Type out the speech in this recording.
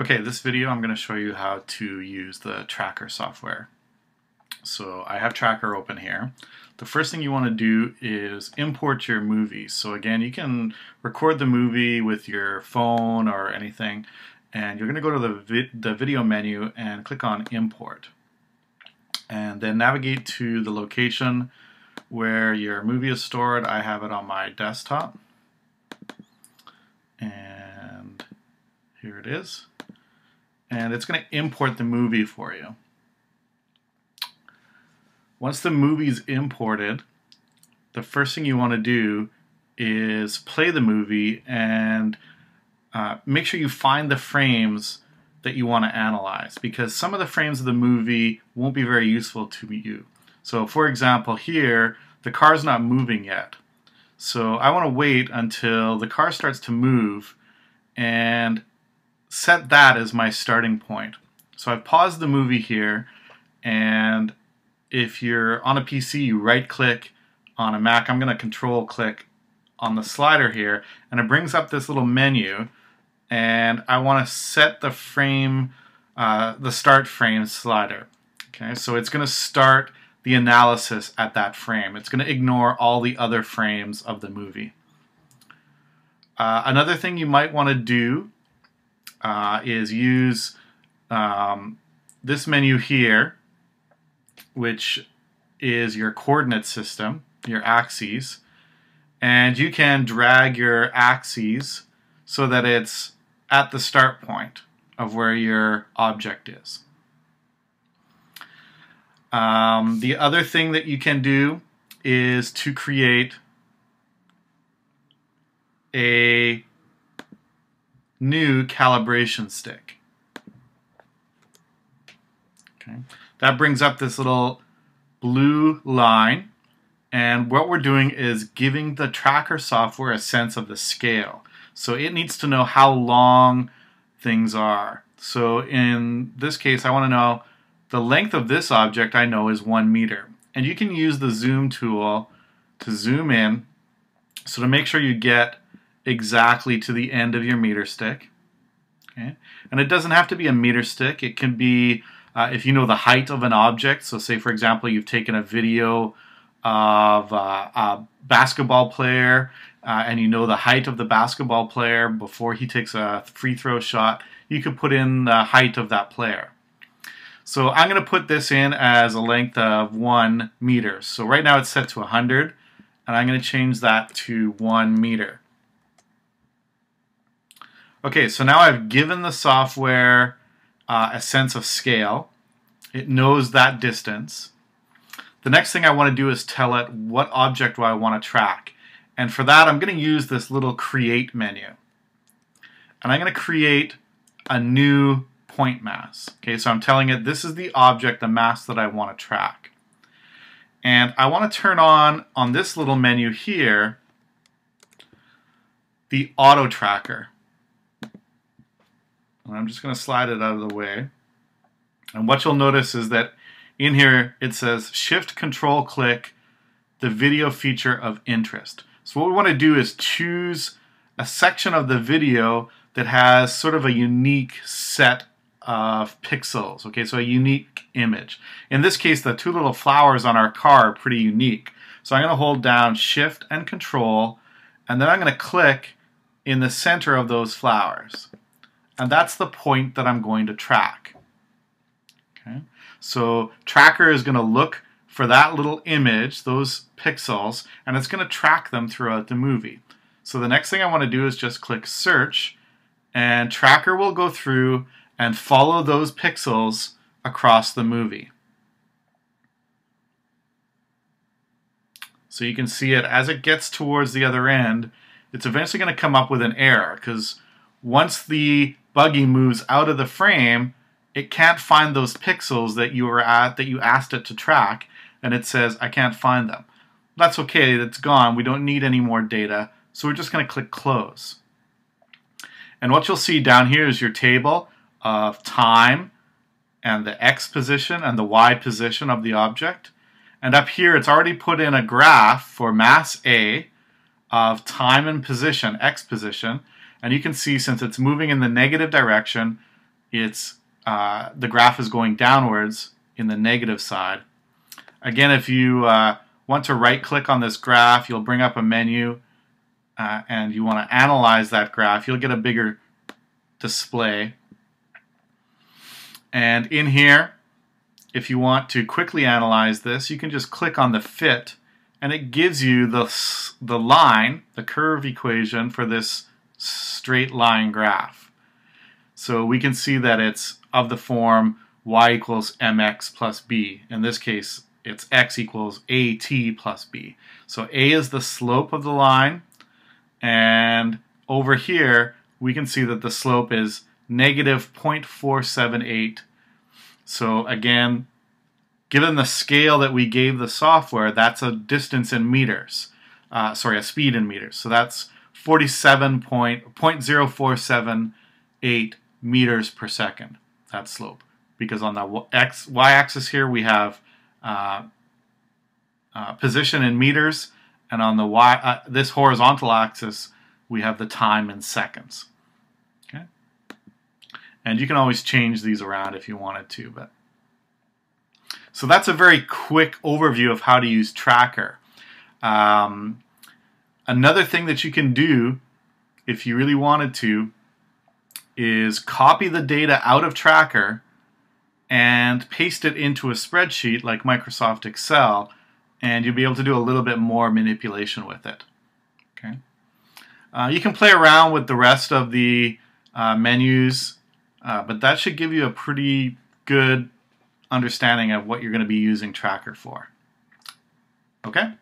Okay, this video I'm going to show you how to use the Tracker software. So I have Tracker open here. The first thing you want to do is import your movie. So again, you can record the movie with your phone or anything, and you're going to go to the, vi the video menu and click on Import. And then navigate to the location where your movie is stored. I have it on my desktop. And here it is and it's going to import the movie for you. Once the movie is imported, the first thing you want to do is play the movie and uh, make sure you find the frames that you want to analyze because some of the frames of the movie won't be very useful to you. So for example here, the car's not moving yet. So I want to wait until the car starts to move and set that as my starting point. So I've paused the movie here, and if you're on a PC, you right click on a Mac. I'm going to control click on the slider here, and it brings up this little menu, and I want to set the frame, uh, the start frame slider. Okay, so it's going to start the analysis at that frame. It's going to ignore all the other frames of the movie. Uh, another thing you might want to do uh, is use um, this menu here, which is your coordinate system, your axes, and you can drag your axes so that it's at the start point of where your object is. Um, the other thing that you can do is to create a new calibration stick. Okay, That brings up this little blue line and what we're doing is giving the tracker software a sense of the scale. So it needs to know how long things are. So in this case I want to know the length of this object I know is one meter. And you can use the zoom tool to zoom in so to make sure you get exactly to the end of your meter stick. Okay? And it doesn't have to be a meter stick. It can be, uh, if you know the height of an object, so say for example you've taken a video of uh, a basketball player uh, and you know the height of the basketball player before he takes a free throw shot, you could put in the height of that player. So I'm going to put this in as a length of 1 meter. So right now it's set to 100 and I'm going to change that to 1 meter. Okay, so now I've given the software uh, a sense of scale. It knows that distance. The next thing I want to do is tell it what object do I want to track. And for that, I'm going to use this little create menu. And I'm going to create a new point mass. Okay, so I'm telling it this is the object, the mass that I want to track. And I want to turn on, on this little menu here, the auto tracker. And I'm just going to slide it out of the way. And what you'll notice is that in here it says shift control click the video feature of interest. So what we want to do is choose a section of the video that has sort of a unique set of pixels. Okay, so a unique image. In this case, the two little flowers on our car are pretty unique. So I'm going to hold down shift and control and then I'm going to click in the center of those flowers. And that's the point that I'm going to track. Okay? So tracker is going to look for that little image, those pixels, and it's going to track them throughout the movie. So the next thing I want to do is just click search, and tracker will go through and follow those pixels across the movie. So you can see it as it gets towards the other end, it's eventually going to come up with an error because once the buggy moves out of the frame, it can't find those pixels that you were at that you asked it to track, and it says I can't find them. That's okay, it's gone. We don't need any more data, so we're just going to click close. And what you'll see down here is your table of time and the x position and the y position of the object. And up here, it's already put in a graph for mass A of time and position, x position, and you can see since it's moving in the negative direction, it's uh, the graph is going downwards in the negative side. Again, if you uh, want to right click on this graph, you'll bring up a menu uh, and you want to analyze that graph. You'll get a bigger display. And in here, if you want to quickly analyze this, you can just click on the fit and it gives you the, the line, the curve equation for this straight line graph. So we can see that it's of the form y equals mx plus b. In this case, it's x equals at plus b. So a is the slope of the line, and over here, we can see that the slope is negative 0.478. So again, given the scale that we gave the software, that's a distance in meters. Uh, sorry, a speed in meters. So that's 47.0478 meters per second, that slope. Because on the x, y-axis here, we have uh, uh, position in meters, and on the y uh, this horizontal axis we have the time in seconds. Okay, and you can always change these around if you wanted to, but so that's a very quick overview of how to use Tracker. Um, another thing that you can do if you really wanted to is copy the data out of Tracker and paste it into a spreadsheet like Microsoft Excel and you'll be able to do a little bit more manipulation with it. Okay. Uh, you can play around with the rest of the uh, menus, uh, but that should give you a pretty good understanding of what you're going to be using Tracker for. Okay?